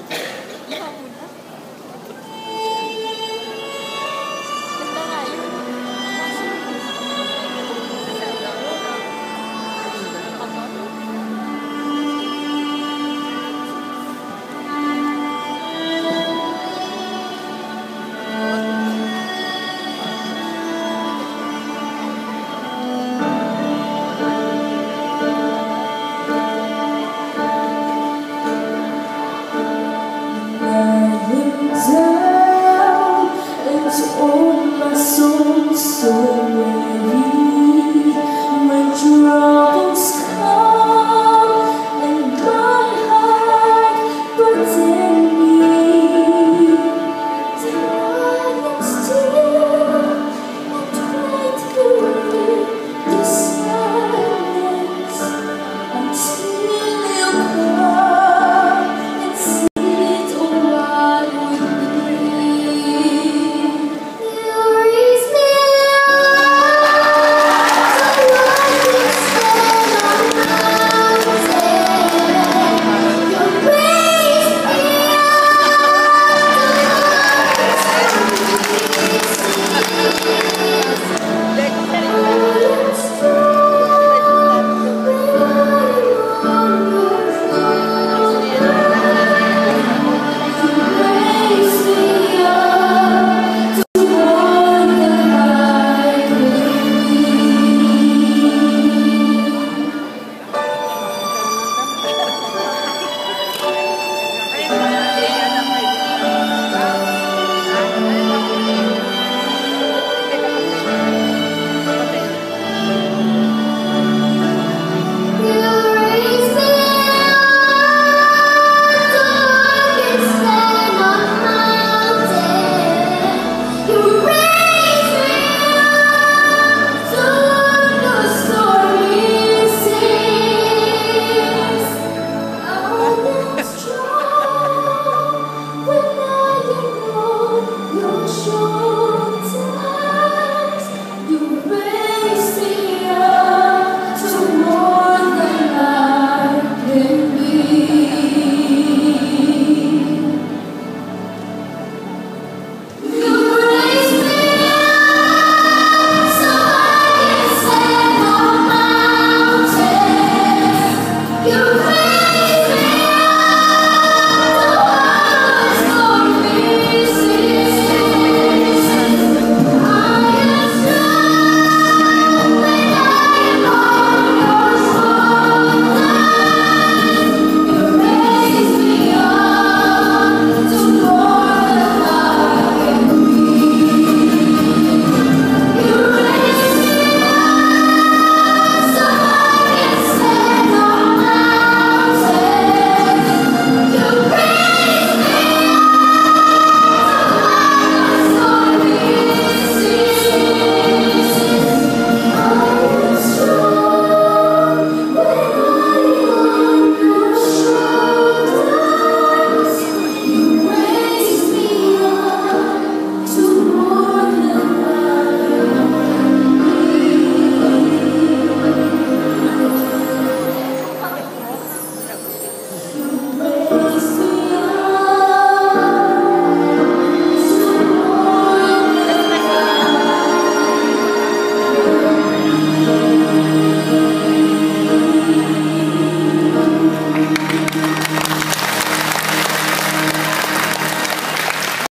like